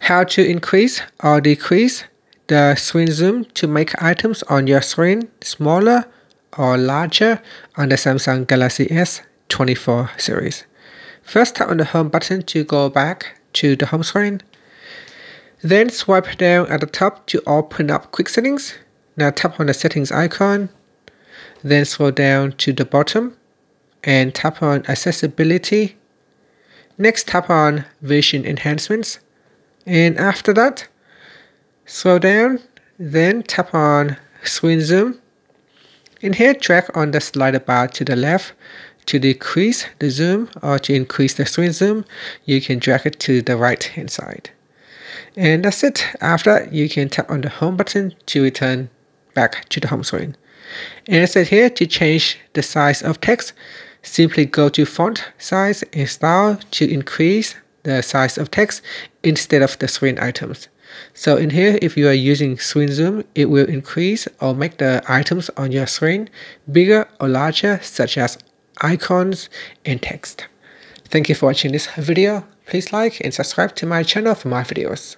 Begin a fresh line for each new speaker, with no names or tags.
how to increase or decrease the screen zoom to make items on your screen smaller or larger on the Samsung Galaxy S24 series. First tap on the home button to go back to the home screen. Then swipe down at the top to open up quick settings. Now tap on the settings icon. Then scroll down to the bottom and tap on accessibility. Next tap on vision enhancements. And after that, slow down, then tap on screen zoom. In here, drag on the slider bar to the left to decrease the zoom or to increase the screen zoom, you can drag it to the right hand side. And that's it. After you can tap on the home button to return back to the home screen. And as said here to change the size of text, simply go to font size and style to increase the size of text instead of the screen items. So in here, if you are using screen zoom, it will increase or make the items on your screen bigger or larger, such as icons and text. Thank you for watching this video. Please like and subscribe to my channel for more videos.